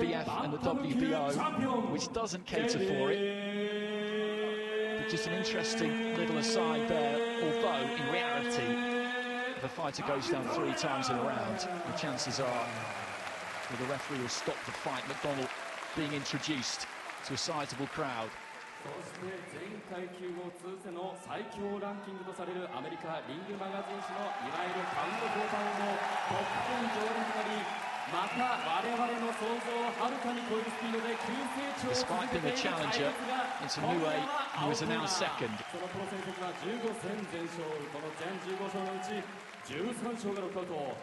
IBF and the WBO, which doesn't cater for it. But just an interesting little aside there, although in reality, if a fighter goes down three times in a round, the chances are that the referee will stop the fight. McDonnell being introduced to a sizable crowd. の想像をはるかに超えるスピードで急成長を続 Despite け being てい a る challenger, 怪物が it's a new way he was announced second. そのプロ成績は15戦全勝この全15勝のうち13勝がロックアウト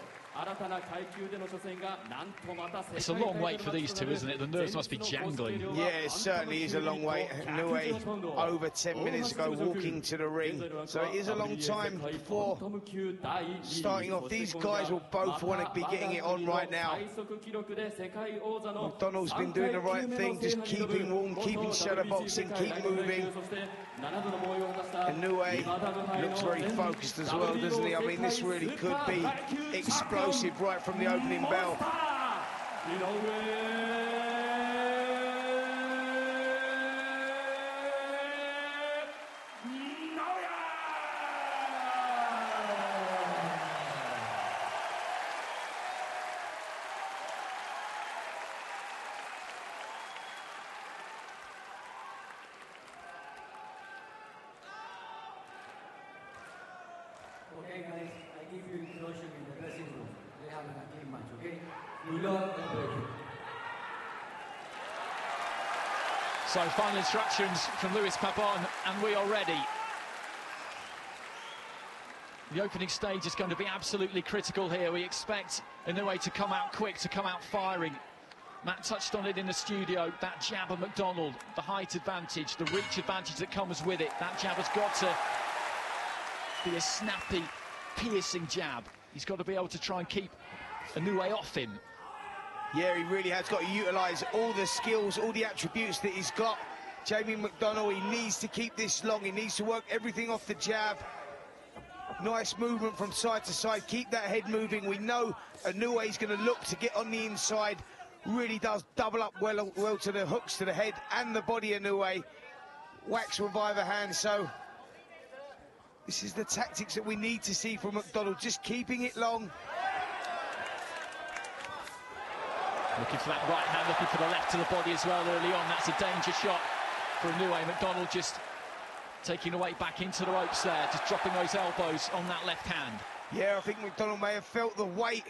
It's a long wait for these two, isn't it? The nerves must be jangling. Yeah, it certainly is a long wait. Inoue, over 10 minutes ago, walking to the ring. So it is a long time before starting off. These guys will both want to be getting it on right now. McDonnell's been doing the right thing, just keeping warm, keeping shadow boxing, keep moving. And Inoue looks very focused as well, doesn't he? I mean, this really could be explosive explosive right from the opening bell. Okay, guys give you introduction in the dressing room. They have a game match, okay? You learn and it. So final instructions from Luis Pabon, and we are ready. The opening stage is going to be absolutely critical here. We expect Inoue to come out quick, to come out firing. Matt touched on it in the studio, that jab of McDonnell, the height advantage, the reach advantage that comes with it. That jab has got to be a snappy, piercing jab. He's got to be able to try and keep Inoue off him. Yeah, he really has got to utilise all the skills, all the attributes that he's got. Jamie McDonnell, he needs to keep this long. He needs to work everything off the jab. Nice movement from side to side. Keep that head moving. We know Inoue is going to look to get on the inside. Really does double up well, well to the hooks to the head and the body Inoue. Wax reviver hand. So this is the tactics that we need to see from McDonnell, Just keeping it long. Looking for that right hand, looking for the left to the body as well early on. That's a danger shot for Inoue. McDonnell just taking the weight back into the ropes there, just dropping those elbows on that left hand. Yeah, I think McDonnell may have felt the weight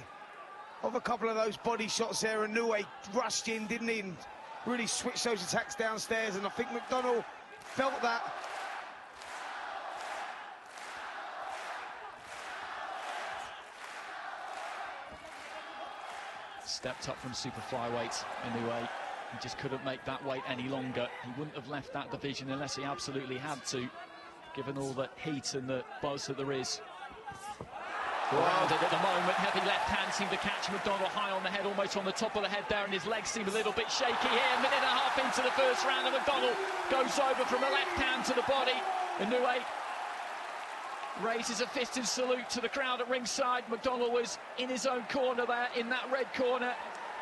of a couple of those body shots there. And Inoue rushed in, didn't he? And really switched those attacks downstairs. And I think McDonnell felt that. Stepped up from super flyweight anyway. He just couldn't make that weight any longer. He wouldn't have left that division unless he absolutely had to, given all the heat and the buzz that there is. Around it at the moment, heavy left hand seemed to catch McDonnell high on the head, almost on the top of the head there, and his legs seem a little bit shaky here. A minute and a half into the first round, and McDonnell goes over from the left hand to the body. Inoue raises a fist in salute to the crowd at ringside. McDonnell was in his own corner there, in that red corner.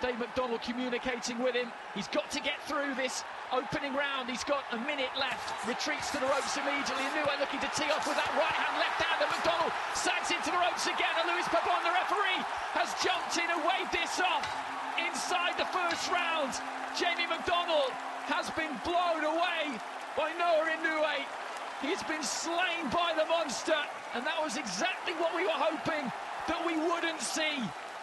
Dave McDonald communicating with him. He's got to get through this opening round. He's got a minute left. Retreats to the ropes immediately. Inoue looking to tee off with that right hand, left hand, and McDonnell sags into the ropes again. And Luis Pabon, the referee, has jumped in and waved this off inside the first round. Jamie McDonnell has been blown away by Naoya Inoue. He's been slain by the monster, and that was exactly what we were hoping that we wouldn't see.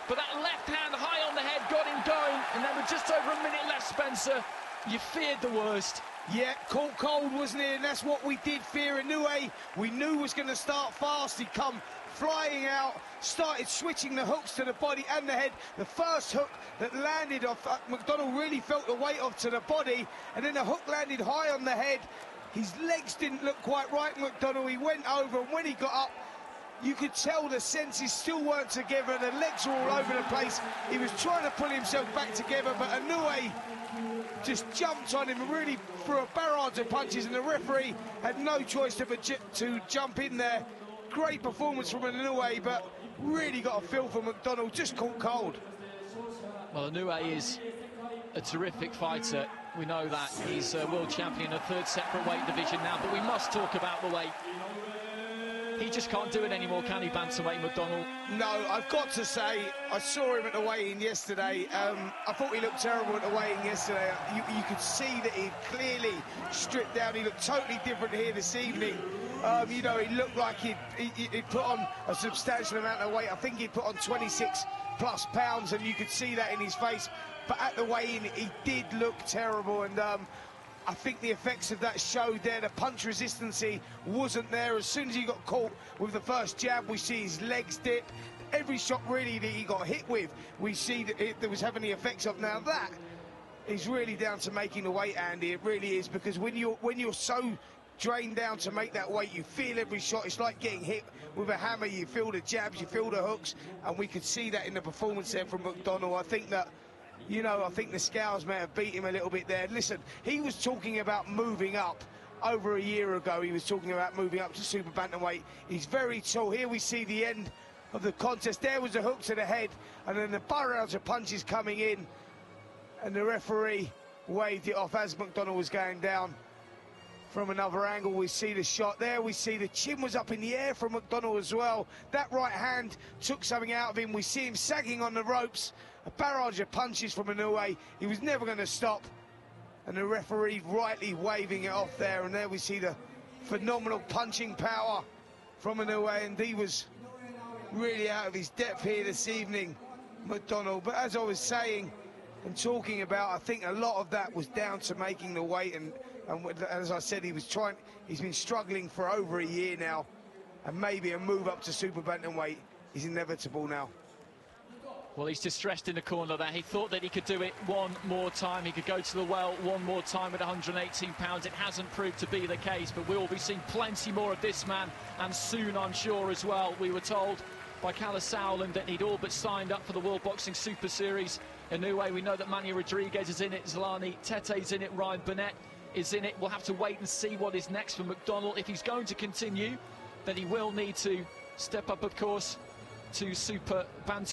But that left hand high on the head got him going, and then with just over a minute left, Spencer, you feared the worst. Yeah, caught cold, wasn't he? And that's what we did fear. Inoue, we knew was going to start fast. He'd come flying out, started switching the hooks to the body and the head. The first hook that landed off, uh, McDonnell really felt the weight off to the body, and then the hook landed high on the head. His legs didn't look quite right, McDonnell. He went over, and when he got up, you could tell the senses still weren't together. The legs were all over the place. He was trying to pull himself back together, but Inoue just jumped on him and really threw a barrage of punches, and the referee had no choice to, to jump in there. Great performance from Inoue, but really got a feel for McDonnell, just caught cold. Well, Inoue is a terrific fighter. We know that he's a world champion in a third separate weight division now, but we must talk about the weight. He just can't do it anymore, can he, bantamweight McDonnell? No, I've got to say, I saw him at the weigh-in yesterday. Um, I thought he looked terrible at the weigh-in yesterday. You, you, could see that he clearly stripped down. He looked totally different here this evening. Um, you know, he looked like he'd, he, would put on a substantial amount of weight. I think he'd put on 26 plus pounds, and you could see that in his face. But at the weigh-in, he did look terrible, and um, I think the effects of that showed there. The punch resistance wasn't there. As soon as he got caught with the first jab, we see his legs dip. Every shot really that he got hit with, we see that it, that was having the effects of. Now that is really down to making the weight, Andy. It really is because when you're when you're so drained down to make that weight, you feel every shot. It's like getting hit with a hammer. You feel the jabs, you feel the hooks, and we could see that in the performance there from McDonnell. I think that you know, I think the Scales may have beat him a little bit there. Listen, he was talking about moving up over a year ago. He was talking about moving up to super bantamweight. He's very tall. Here we see the end of the contest. There was a hook to the head, and then the barrage of punches coming in, and the referee waved it off as McDonnell was going down. From another angle, we see the shot there. We see the chin was up in the air from McDonnell as well. That right hand took something out of him. We see him sagging on the ropes. A barrage of punches from Inoue. He was never going to stop. And the referee rightly waving it off there. And there we see the phenomenal punching power from Inoue. And he was really out of his depth here this evening, McDonnell. But as I was saying and talking about, I think a lot of that was down to making the weight. And, and as I said, he was trying, he's been struggling for over a year now. And maybe a move up to super bantamweight is inevitable now. Well, he's distressed in the corner there. He thought that he could do it one more time. He could go to the well one more time at 118 pounds. It hasn't proved to be the case, but we'll be seeing plenty more of this man, and soon, I'm sure, as well. We were told by Kalle Sauerland that he'd all but signed up for the World Boxing Super Series. Inoue, we know that Manny Rodriguez is in it, Zolani Tete's in it, Ryan Burnett is in it. We'll have to wait and see what is next for McDonnell. If he's going to continue, then he will need to step up, of course, to Super Bantam.